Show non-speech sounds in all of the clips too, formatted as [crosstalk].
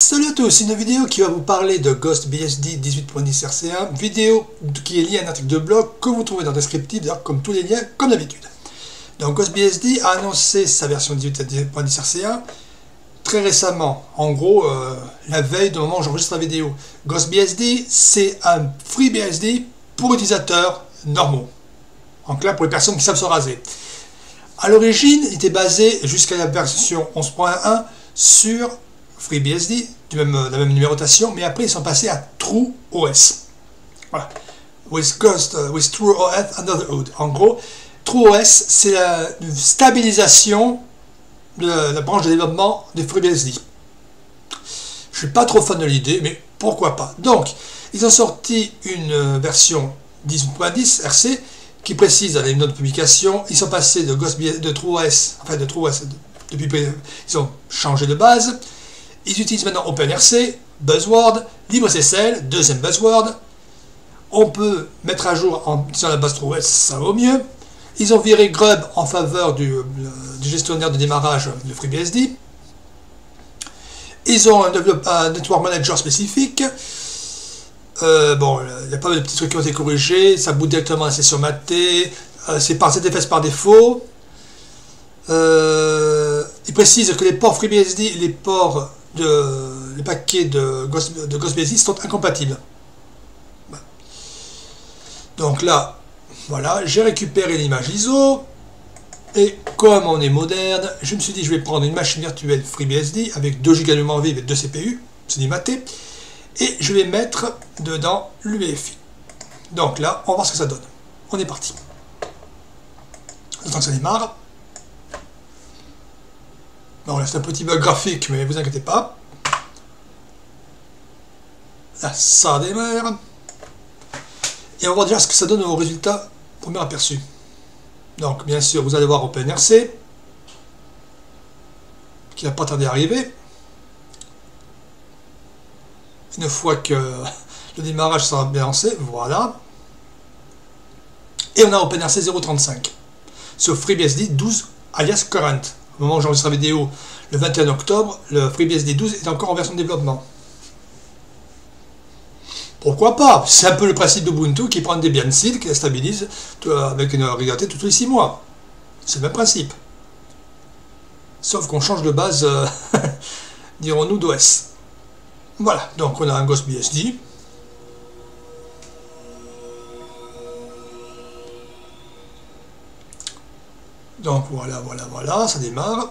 Salut à tous, une vidéo qui va vous parler de Ghost BSD 18.10 RC1, vidéo qui est liée à un article de blog que vous trouvez dans le descriptif, comme tous les liens, comme d'habitude. Donc Ghost BSD a annoncé sa version 18.10 RC1 très récemment, en gros euh, la veille du moment où j'enregistre la vidéo. Ghost BSD, c'est un free BSD pour utilisateurs normaux, en clair pour les personnes qui savent se raser. À l'origine, il était basé jusqu'à la version 11.1 sur FreeBSD, la même numérotation, mais après ils sont passés à TrueOS. Voilà. With Ghost, uh, with TrueOS, another hood. En gros, TrueOS, c'est la stabilisation de la branche de développement de FreeBSD. Je suis pas trop fan de l'idée, mais pourquoi pas. Donc, ils ont sorti une euh, version 10.10 RC qui précise dans les notes de publication, ils sont passés de, Ghost, de TrueOS, enfin de TrueOS, depuis ils ont changé de base, ils utilisent maintenant OpenRC, Buzzword, LibreSSL, deuxième Buzzword. On peut mettre à jour en utilisant la base TrueOS, ça vaut mieux. Ils ont viré Grub en faveur du, euh, gestionnaire de démarrage de FreeBSD. Ils ont un, un network manager spécifique. Euh, bon, il y a pas mal de petits trucs qui ont été corrigés. Ça boot directement la session matée. Euh, c'est par ZFS par défaut. Euh, il précise que les ports FreeBSD et les ports les paquets de, Ghost, sont incompatibles. Donc là, voilà, j'ai récupéré l'image ISO. Et comme on est moderne, je me suis dit je vais prendre une machine virtuelle FreeBSD avec 2 Go de mémoire vive et 2 CPU, c'est maté, et je vais mettre dedans l'UEFI. Donc là, on va voir ce que ça donne. On est parti. Temps que ça démarre. Bon, là c'est un petit bug graphique, mais vous inquiétez pas. Là, ça démarre. Et on va voir déjà ce que ça donne au résultat premier aperçu. Donc, bien sûr, vous allez voir OpenRC, qui n'a pas tardé à arriver. Une fois que [laughs] le démarrage sera bien lancé, voilà. Et on a OpenRC 0.35 sur FreeBSD 12 alias Current. Au moment où j'enregistre la vidéo, le 21 octobre, le FreeBSD 12 est encore en version de développement. Pourquoi pas? C'est un peu le principe d'Ubuntu qui prend des biens qui les stabilise avec une régularité tous les 6 mois. C'est le même principe. Sauf qu'on change de base, euh, [laughs] dirons-nous, d'OS. Voilà, donc on a un Ghost Donc voilà, voilà, voilà, ça démarre.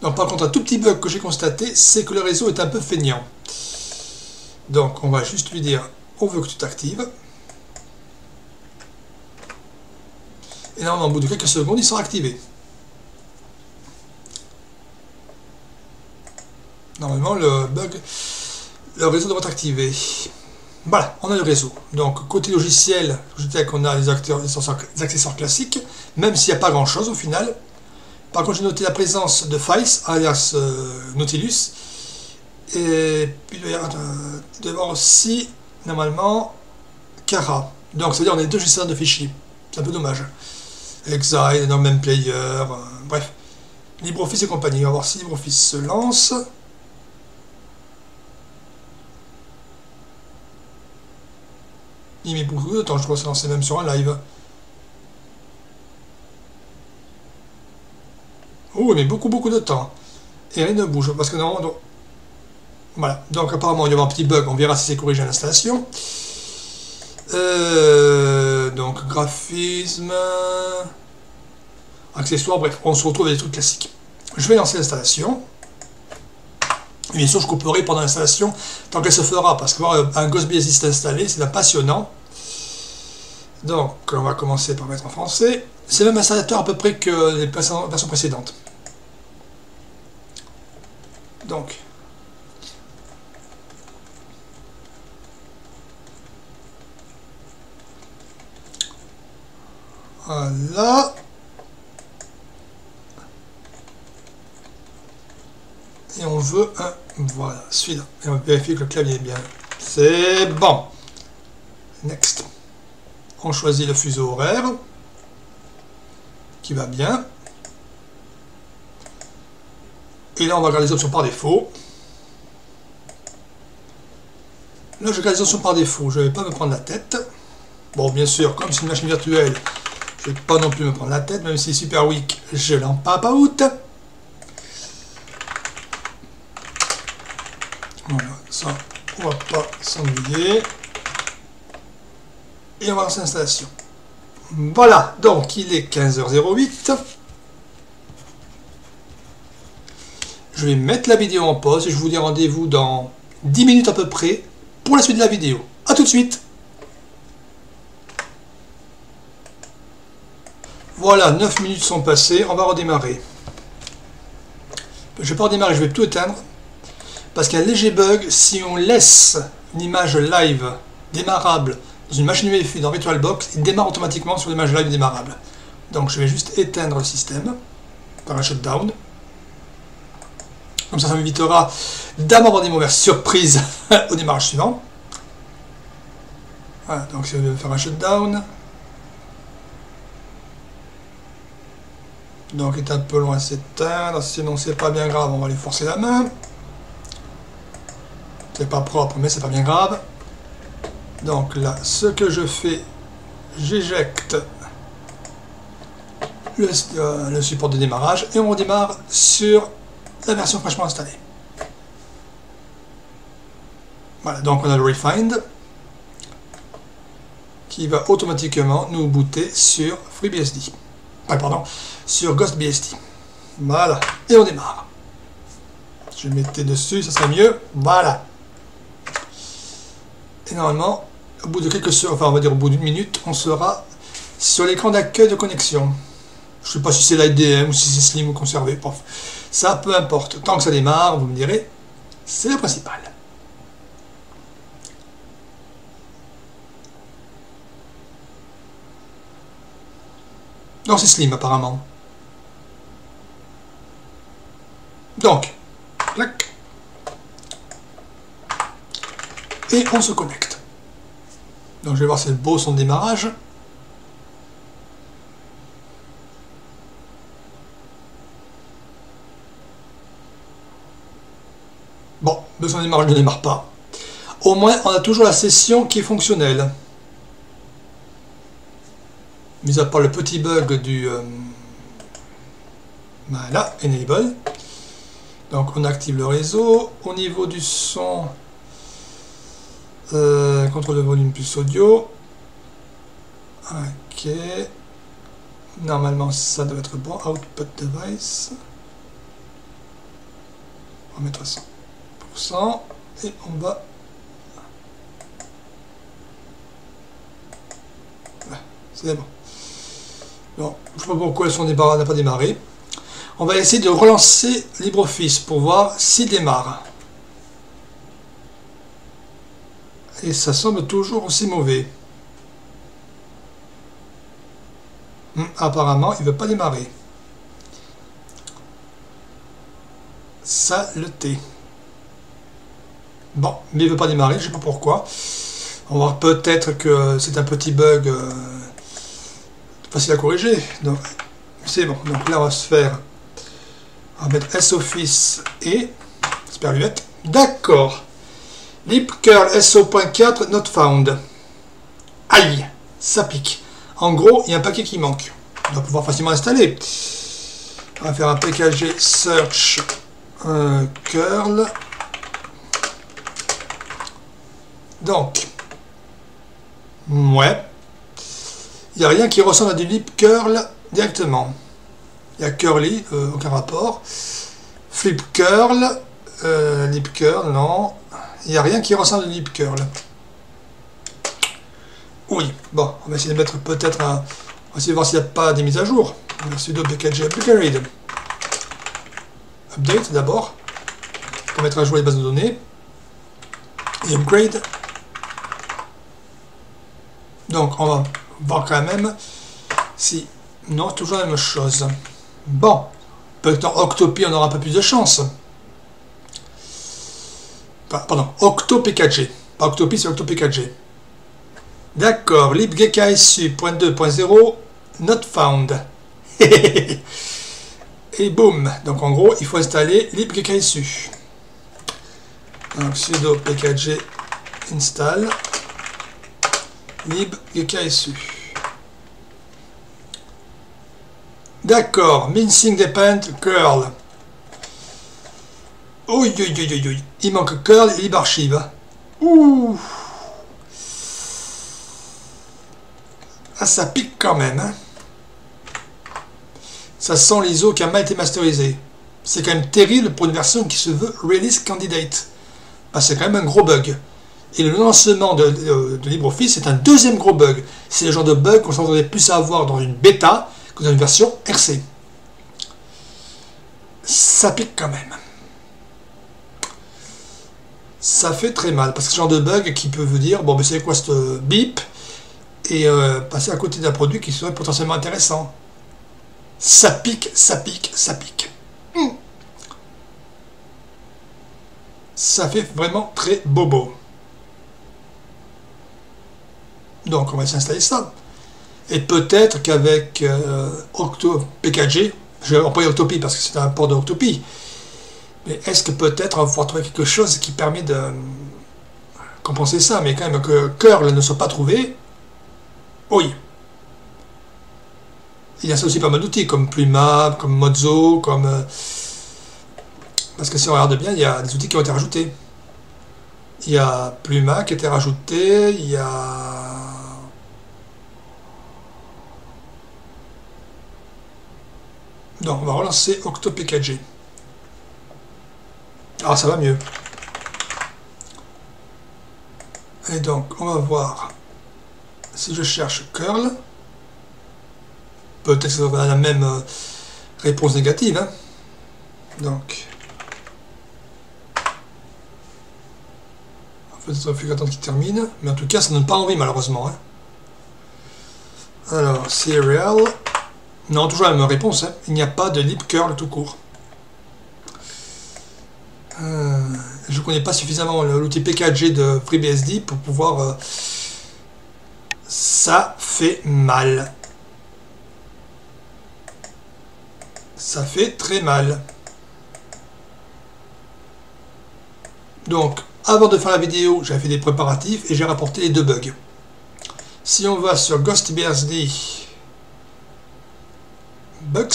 Donc par contre, un tout petit bug que j'ai constaté, c'est que le réseau est un peu feignant. Donc on va juste lui dire, on veut que tu t'actives. Et normalement, au bout de quelques secondes, il sera activé. Normalement, le bug, le réseau doit être activé. Voilà, on a le réseau. Donc, côté logiciel, je qu'on a les, accessoires classiques, même s'il n'y a pas grand-chose au final. Par contre, j'ai noté la présence de Files, alias euh, Nautilus. Et puis, il doit y avoir aussi, normalement, Kara. Donc, ça veut dire qu'on a deux gestionnaires de fichiers. C'est un peu dommage. Exile, no même player, euh, bref. LibreOffice et compagnie. On va voir si LibreOffice se lance. Il met beaucoup de temps, je crois, se lancer même sur un live. Oh, il met beaucoup, beaucoup de temps. Et rien ne bouge, parce que non, donc... Voilà, donc apparemment il y aura un petit bug, on verra si c'est corrigé à l'installation. Euh, donc graphisme, accessoires, bref, on se retrouve avec des trucs classiques. Je vais lancer l'installation. Bien sûr, je couperai pendant l'installation tant qu'elle se fera, parce que voir un GhostBSD installé, c'est passionnant. Donc, on va commencer par mettre en français. C'est le même installateur à peu près que les versions précédentes. Donc, voilà. Et on veut un, voilà, celui-là. Et on vérifie que le clavier est bien. C'est bon. Next. On choisit le fuseau horaire qui va bien. Et là, on va regarder les options par défaut. Là, je regarde les options par défaut. Je ne vais pas me prendre la tête. Bon, bien sûr, comme c'est une machine virtuelle, je ne vais pas non plus me prendre la tête, même si c'est super weak, je l'en pas out. Voilà, ça, on va pas s'ennuyer. Et on va lancer l'installation. Voilà, donc il est 15h08. Je vais mettre la vidéo en pause et je vous dis rendez-vous dans 10 minutes à peu près pour la suite de la vidéo. A tout de suite Voilà, 9 minutes sont passées, on va redémarrer. Je ne vais pas redémarrer, je vais tout éteindre. Parce qu'il y a un léger bug, si on laisse une image live démarrable dans une machine UEFI dans VirtualBox, il démarre automatiquement sur l'image live démarrable. Donc je vais juste éteindre le système par un shutdown. Comme ça, ça m'évitera d'avoir des mauvaises surprises [laughs] au démarrage suivant. Voilà, donc je vais faire un shutdown. Donc il est un peu loin à s'éteindre, sinon c'est pas bien grave, on va lui forcer la main. C'est pas propre, mais c'est pas bien grave. Donc là, ce que je fais, j'éjecte le, euh, le, support de démarrage et on démarre sur la version fraîchement installée. Voilà, donc on a le Refined qui va automatiquement nous booter sur FreeBSD. Ah, pardon, sur GhostBSD. Voilà, et on démarre. Je mettais dessus, ça serait mieux. Voilà. Et normalement, au bout de quelques secondes, enfin on va dire au bout d'une minute, on sera sur l'écran d'accueil de connexion. Je sais pas si c'est l'IDM ou si c'est Slim ou conservé. Ça peu importe. Tant que ça démarre, vous me direz, c'est le principal. Non, c'est Slim apparemment. Donc, clac. Et on se connecte. Donc je vais voir si c'est beau son démarrage. Bon, son démarrage ne démarre pas. Au moins, on a toujours la session qui est fonctionnelle mis à part le petit bug du euh, voilà, enable. Donc on active le réseau. Au niveau du son, euh, contrôle de volume plus audio. Ok. Normalement ça doit être bon. Output device. On va mettre 100%. Et on va c'est bon. Non, je sais pas pourquoi son n'a pas démarré. On va essayer de relancer LibreOffice pour voir s'il démarre. Et ça semble toujours aussi mauvais. Hmm, apparemment, il ne veut pas démarrer. Ça, le T. Bon, mais il ne veut pas démarrer, je ne sais pas pourquoi. On va voir peut-être que c'est un petit bug... Euh, facile à corriger. Donc, c'est bon. Donc là, on va se faire. On va mettre S-Office et Sperluette. D'accord. LibCurl SO.4 not found. Aïe, ça pique. En gros, il y a un paquet qui manque. On va pouvoir facilement installer. On va faire un pkg search euh, curl. Donc, ouais, il n'y a rien qui ressemble à du lip curl directement. Il y a curly, euh, aucun rapport. Flip curl, euh, non. Il n'y a rien qui ressemble à lip curl. Oui, bon, on va essayer de mettre peut-être un... On va essayer de voir s'il n'y a pas des mises à jour. sudo pkg upgrade. Update d'abord, pour mettre à jour les bases de données. Et upgrade. Donc on va voir quand même si... Non, toujours la même chose. Bon, peut-être en Octopi, on aura un peu plus de chance. Pardon, OctoPKG. Pas Octopi, c'est OctoPKG. D'accord, libgksu.2.0 not found. [laughs] Et boum Donc en gros, il faut installer libgksu. Donc sudo pkg install libgksu. D'accord, mincing depend curl. Oui, oui, oui, oui, Il manque curl et libarchive. Ouh Ah, ça pique quand même. Hein. Ça sent l'ISO qui a mal été masterisé. C'est quand même terrible pour une version qui se veut release candidate. Bah, c'est quand même un gros bug. Et le lancement de, LibreOffice c'est un deuxième gros bug. C'est le genre de bug qu'on s'entendait plus à avoir dans une bêta que dans une version RC. Ça pique quand même. Ça fait très mal, parce que ce genre de bug qui peut vous dire, bon, mais c'est quoi ce bip Et euh, passer à côté d'un produit qui serait potentiellement intéressant. Ça pique, ça pique, ça pique. Hmm. Ça fait vraiment très bobo. Donc on va s'installer ça. Et peut-être qu'avec euh, Octo je vais employer Octopi parce que c'est un port de Octopi, mais est-ce que peut-être on va pouvoir trouver quelque chose qui permet de compenser ça, mais quand même que curl ne soit pas trouvé, oui. Il y a ça aussi pas mal d'outils, comme Pluma, comme Mozo, comme... Euh, parce que si on regarde bien, il y a des outils qui ont été rajoutés. Il y a Pluma qui a été rajouté, il y a... Donc on va relancer OctoPKG. Ah, ça va mieux. Et donc, on va voir si je cherche curl. Peut-être que ça va la même euh, réponse négative. Hein. Donc, en fait, il faut attendre qu'il termine. Mais en tout cas, ça ne donne pas envie, malheureusement. Hein. Alors, serial. Non, toujours la même réponse. Hein. Il n'y a pas de lib curl tout court. Euh, je ne connais pas suffisamment l'outil PKG de FreeBSD pour pouvoir... Euh, ça fait mal. Ça fait très mal. Donc, avant de faire la vidéo, j'avais fait des préparatifs et j'ai rapporté les deux bugs. Si on va sur GhostBSD Bugs,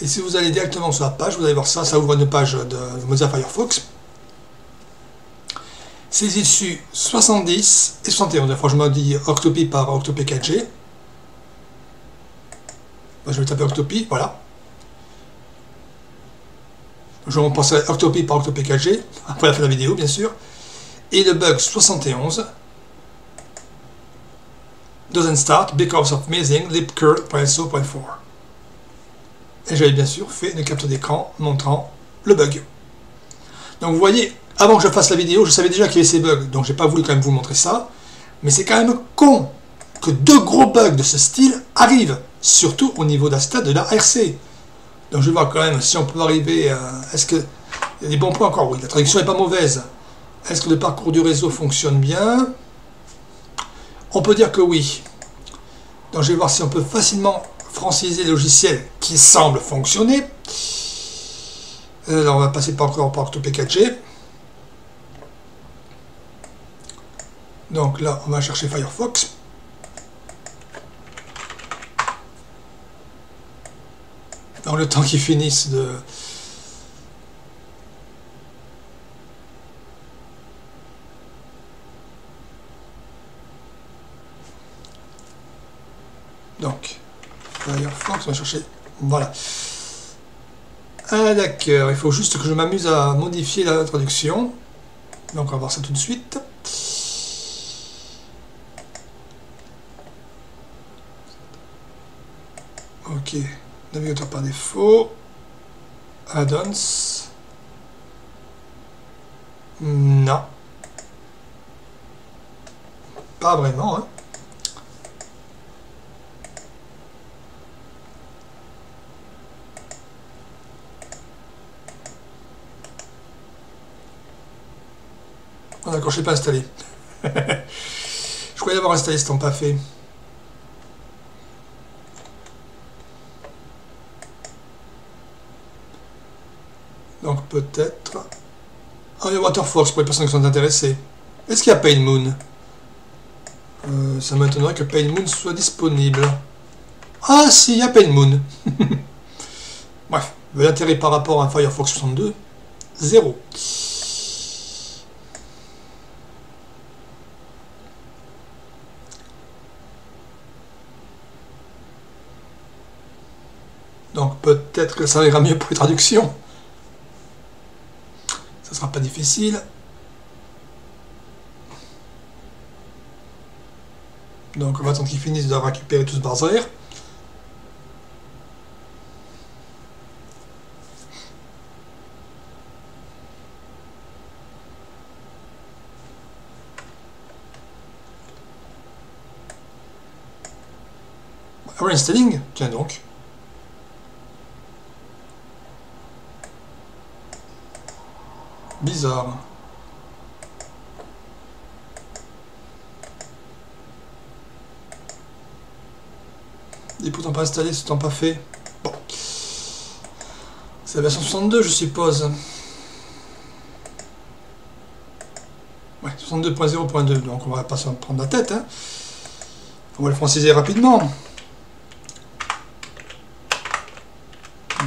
et si vous allez directement sur la page, vous allez voir ça, ça ouvre une page de Mozilla Firefox. C'est issu 70 et 71. Franchement, je me dis Octopi par Octopi 4G. je vais taper Octopi, voilà. Je vais penser à Octopi par Octopi 4G, [laughs] après la fin de la vidéo, bien sûr. Et le bug 71 doesn't start because of missing libcurl.so.4 et j'avais bien sûr fait une capture d'écran montrant le bug. Donc vous voyez, avant que je fasse la vidéo, je savais déjà qu'il y avait ces bugs, donc j'ai pas voulu quand même vous montrer ça, mais c'est quand même con que deux gros bugs de ce style arrivent, surtout au niveau d'un stade de la RC. Donc je vais voir quand même si on peut arriver. Est-ce que... Il y a des bons points encore, oui, la traduction n'est pas mauvaise. Est-ce que le parcours du réseau fonctionne bien? On peut dire que oui. Donc je vais voir si on peut facilement franciser le logiciel qui semble fonctionner. Alors on va passer par encore par OctoP4G. Donc là, on va chercher Firefox. Dans le temps qu'ils finissent de... Donc, Firefox, on va chercher. Voilà. Ah d'accord, il faut juste que je m'amuse à modifier la traduction. Donc on va voir ça tout de suite. Ok, navigateur par défaut. Add-ons. Non. Pas vraiment, hein. D'accord, je ne l'ai pas installé. [laughs] je croyais l'avoir installé, ce temps pas fait. Donc peut-être... Ah, il y a WaterFox pour les personnes qui sont intéressées. Est-ce qu'il y a PainMoon euh, Ça m'étonnerait que PainMoon soit disponible. Ah si, il y a PainMoon. [laughs] Bref, l'intérêt par rapport à Firefox 62, zéro. Donc peut-être que ça ira mieux pour les traductions. Ça sera pas difficile. Donc on va attendre qu'ils finissent de récupérer tout ce bazar? Reinstalling Tiens donc. Bizarre. Il est pourtant pas installé, c'est temps pas fait. Bon. C'est la version 62, je suppose. Ouais, 62.0.2, donc on va pas s'en prendre la tête. Hein. On va le franciser rapidement.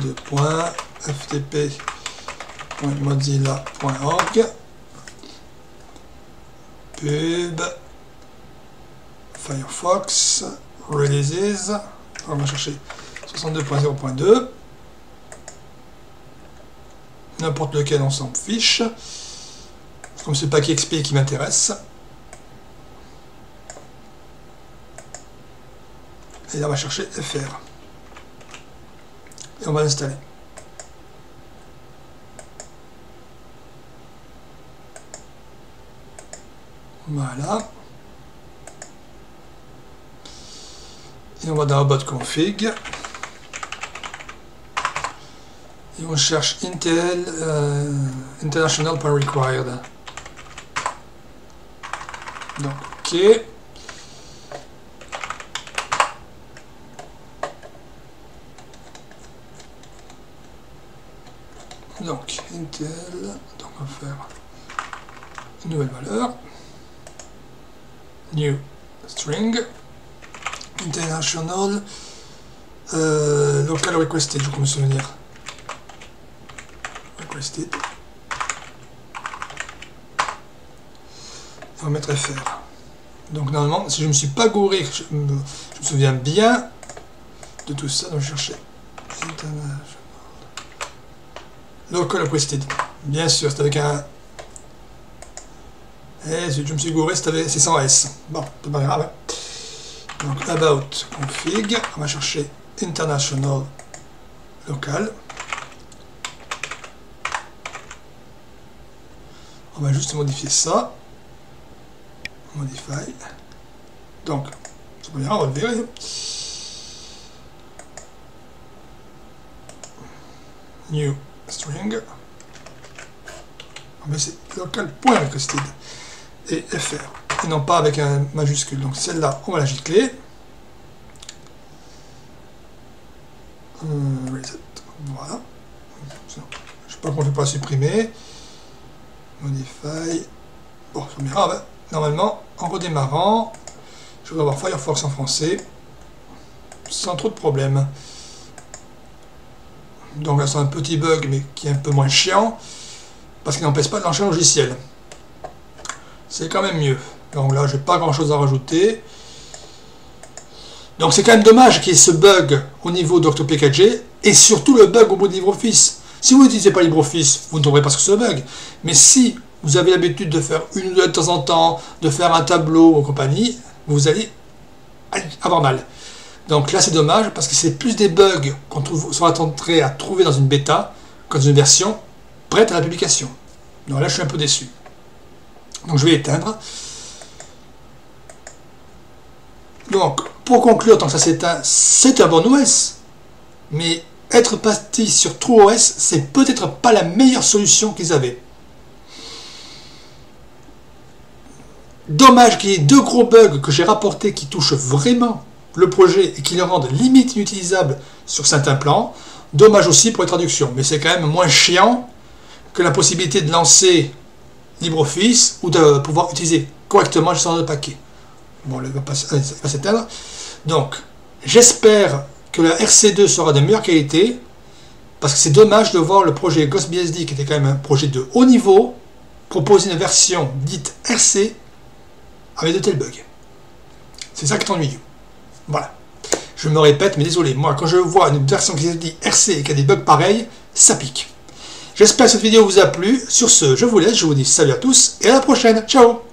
2.ftp mozilla.org pub Firefox releases on va chercher 62.0.2 n'importe lequel on s'en fiche. Comme c'est pas explique qui m'intéresse. Et là on va chercher fr et on va l'installer Voilà. Et on va dans bot config. Et on cherche Intel euh, International Power Required. Donc, OK. Donc, Intel, donc on va faire une nouvelle valeur new string international euh, local requested, je peux me souvenir. Requested. On va mettre FR. Donc normalement, si je me suis pas gouré, je me, souviens bien de tout ça, donc je cherchais. International. Local requested. Bien sûr, c'est avec un et je me suis gouré, c'est sans S. Bon, c'est pas grave. Donc, about config, on va chercher international local. On va juste modifier ça. Modify. Donc, c'est pas grave, on va le verrer. New string. Va c'est local.requested et FR, et non pas avec un majuscule. Donc celle-là, on va la gicler. Euh, voilà. Je sais pas comment je vais pas supprimer. Modify. Bon, c'est grave. Hein. Normalement, en redémarrant, je vais avoir Firefox en français sans trop de problèmes. Donc là, c'est un petit bug, mais qui est un peu moins chiant, parce qu'il n'empêche pas de lancer le logiciel c'est quand même mieux. Donc là, j'ai pas grand chose à rajouter. Donc c'est quand même dommage qu'il y ait ce bug au niveau d'OctoPKG et surtout le bug au bout de LibreOffice. Si vous n'utilisez pas LibreOffice, vous ne trouverez pas ce bug. Mais si vous avez l'habitude de faire une ou deux de temps en temps, de faire un tableau ou compagnie, vous allez avoir mal. Donc là c'est dommage parce que c'est plus des bugs qu'on sera tenté à trouver dans une bêta que dans une version prête à la publication. Donc là je suis un peu déçu. Donc je vais éteindre. Donc, pour conclure, tant que ça s'éteint, c'est un bon OS. Mais être parti sur TrueOS, c'est peut-être pas la meilleure solution qu'ils avaient. Dommage qu'il y ait deux gros bugs que j'ai rapportés qui touchent vraiment le projet et qui le rendent limite inutilisable sur certains plans. Dommage aussi pour les traductions, mais c'est quand même moins chiant que la possibilité de lancer LibreOffice ou de pouvoir utiliser correctement le gestionnaire de paquets. Bon, il va pas, s'éteindre. Donc, j'espère que la RC2 sera de meilleure qualité, parce que c'est dommage de voir le projet GhostBSD, qui était quand même un projet de haut niveau, proposer une version dite RC avec de tels bugs. C'est ça qui est ennuyeux. Voilà. Je me répète, mais désolé, moi quand je vois une version qui se dit RC et qui a des bugs pareils, ça pique. J'espère que cette vidéo vous a plu. Sur ce, je vous laisse, je vous dis salut à tous et à la prochaine. Ciao